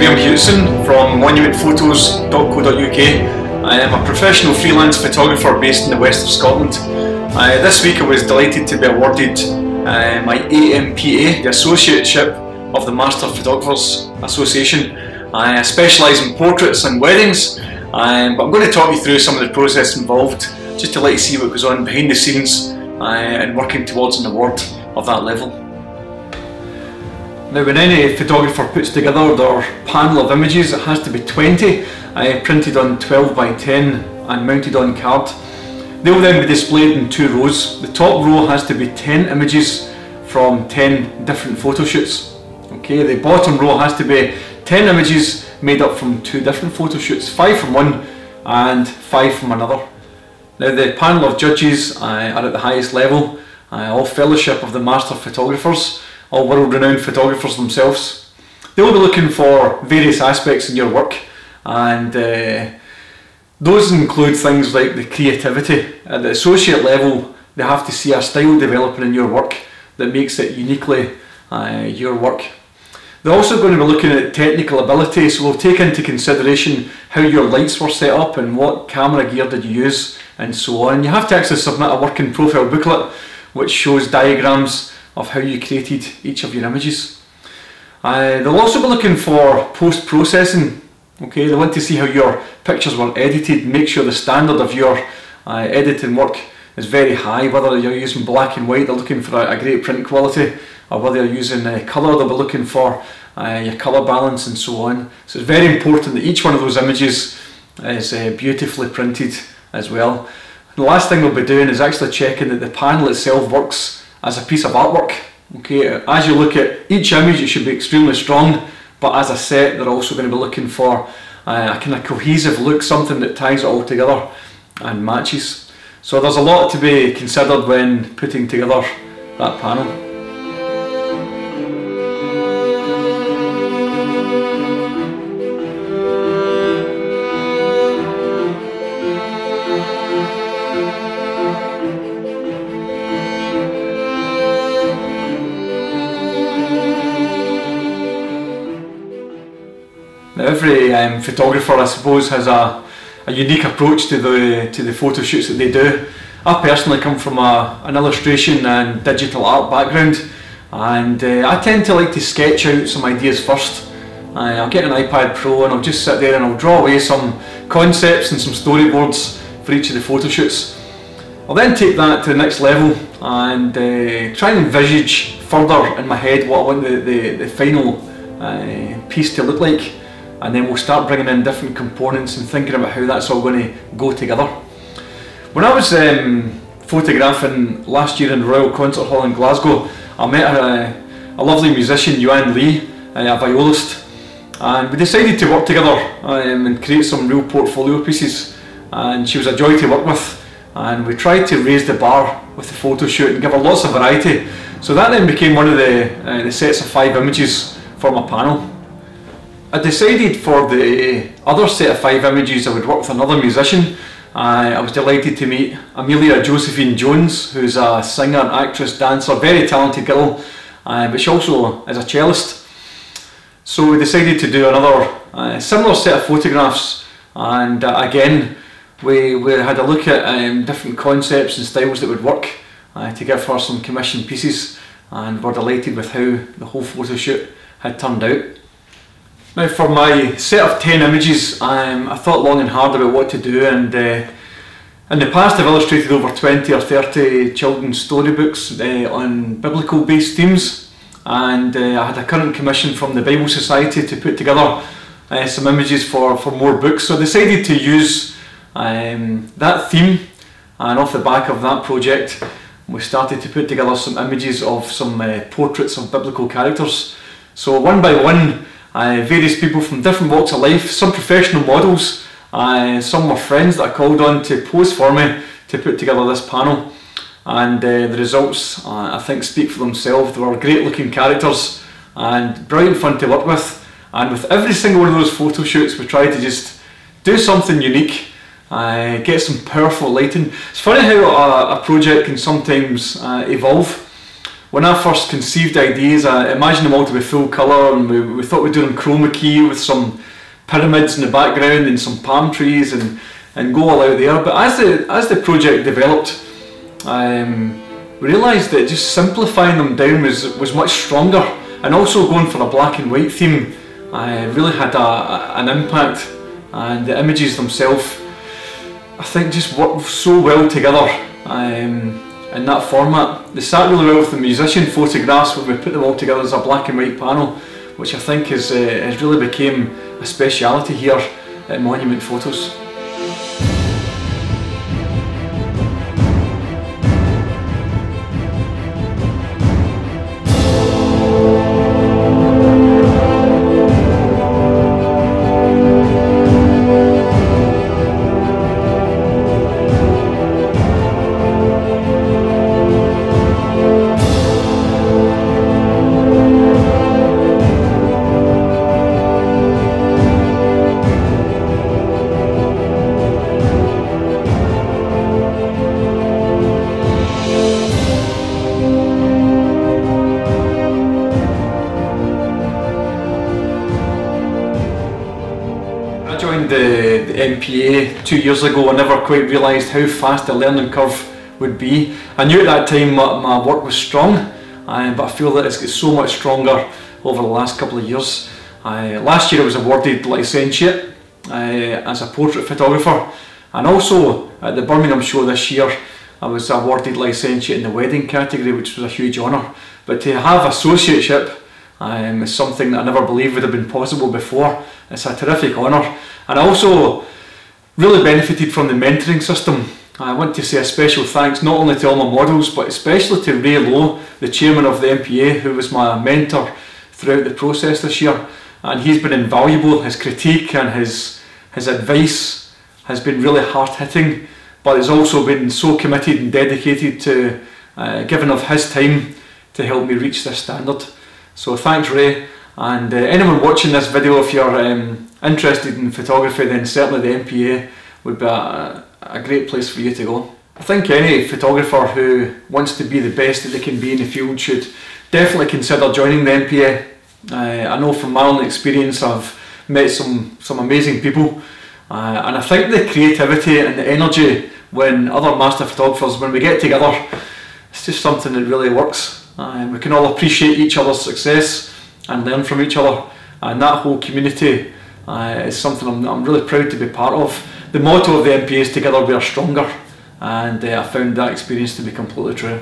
Graeme Hewitson from monumentphotos.co.uk. I am a professional freelance photographer based in the west of Scotland. Uh, this week I was delighted to be awarded uh, my AMPA, the Associateship of the Master Photographers Association. I specialise in portraits and weddings, um, but I'm going to talk you through some of the process involved just to let you see what goes on behind the scenes uh, and working towards an award of that level. Now when any photographer puts together their panel of images it has to be 20 uh, printed on 12 by 10 and mounted on card. They will then be displayed in two rows. The top row has to be 10 images from 10 different photo shoots. Okay, the bottom row has to be 10 images made up from two different photo shoots, 5 from one and 5 from another. Now the panel of judges uh, are at the highest level, uh, all fellowship of the master photographers all world renowned photographers themselves. They'll be looking for various aspects in your work and uh, those include things like the creativity. At the associate level they have to see a style developing in your work that makes it uniquely uh, your work. They're also going to be looking at technical ability, so we'll take into consideration how your lights were set up and what camera gear did you use and so on. You have to actually submit a working profile booklet which shows diagrams of how you created each of your images. Uh, they'll also be looking for post-processing. Okay, they want to see how your pictures were edited, make sure the standard of your uh, editing work is very high, whether you're using black and white, they're looking for a, a great print quality, or whether you're using uh, colour, they'll be looking for uh, your colour balance and so on. So it's very important that each one of those images is uh, beautifully printed as well. the last thing we'll be doing is actually checking that the panel itself works as a piece of artwork. Okay, as you look at each image, it should be extremely strong, but as a set, they're also going to be looking for uh, a kind of cohesive look, something that ties it all together and matches. So there's a lot to be considered when putting together that panel. Um, photographer, I suppose, has a, a unique approach to the to the photo shoots that they do. I personally come from a, an illustration and digital art background, and uh, I tend to like to sketch out some ideas first. I'll get an iPad Pro and I'll just sit there and I'll draw away some concepts and some storyboards for each of the photo shoots. I'll then take that to the next level and uh, try and envisage further in my head what I want the, the, the final uh, piece to look like and then we'll start bringing in different components and thinking about how that's all going to go together. When I was um, photographing last year in Royal Concert Hall in Glasgow, I met a, a lovely musician, Yuan Lee, a violist, and we decided to work together um, and create some real portfolio pieces. And she was a joy to work with, and we tried to raise the bar with the photo shoot and give her lots of variety. So that then became one of the, uh, the sets of five images for my panel. I decided for the other set of five images I would work with another musician. I was delighted to meet Amelia Josephine Jones, who's a singer, actress, dancer, very talented girl, uh, but she also is a cellist. So we decided to do another uh, similar set of photographs, and uh, again, we, we had a look at um, different concepts and styles that would work uh, to give her some commissioned pieces, and we're delighted with how the whole photo shoot had turned out. Now for my set of 10 images, um, I thought long and hard about what to do and uh, in the past I've illustrated over 20 or 30 children's storybooks uh, on biblical based themes and uh, I had a current commission from the Bible Society to put together uh, some images for, for more books so I decided to use um, that theme and off the back of that project we started to put together some images of some uh, portraits of biblical characters. So one by one uh, various people from different walks of life, some professional models, uh, some were friends that I called on to pose for me to put together this panel. And uh, the results, uh, I think, speak for themselves. They were great looking characters and brilliant fun to work with. And with every single one of those photo shoots, we tried to just do something unique, uh, get some powerful lighting. It's funny how a, a project can sometimes uh, evolve. When I first conceived ideas, I imagined them all to be full colour and we, we thought we'd do them chroma key with some pyramids in the background and some palm trees and, and go all out there. But as the, as the project developed, um, realised that just simplifying them down was, was much stronger. And also going for a black and white theme uh, really had a, a, an impact. And the images themselves I think just worked so well together. Um, in that format. They sat really well with the musician photographs when we put them all together as a black and white panel which I think has, uh, has really became a speciality here at Monument Photos. MPA two years ago, I never quite realised how fast the learning curve would be. I knew at that time my, my work was strong, uh, but I feel that it's got so much stronger over the last couple of years. Uh, last year I was awarded licentiate uh, as a portrait photographer, and also at the Birmingham show this year I was awarded licentiate in the wedding category, which was a huge honour. But to have associateship um, is something that I never believed would have been possible before. It's a terrific honour. And also really benefited from the mentoring system. I want to say a special thanks not only to all my models but especially to Ray Lowe, the chairman of the MPA who was my mentor throughout the process this year and he's been invaluable, his critique and his, his advice has been really hard hitting but he's also been so committed and dedicated to uh, giving of his time to help me reach this standard. So thanks Ray and uh, anyone watching this video, if you're um, interested in photography, then certainly the MPA would be a, a great place for you to go. I think any photographer who wants to be the best that they can be in the field should definitely consider joining the MPA. Uh, I know from my own experience I've met some, some amazing people uh, and I think the creativity and the energy when other master photographers, when we get together, it's just something that really works. Uh, we can all appreciate each other's success and learn from each other. And that whole community uh, is something I'm, I'm, really proud to be part of. The motto of the MPA is together we are stronger and uh, I found that experience to be completely true.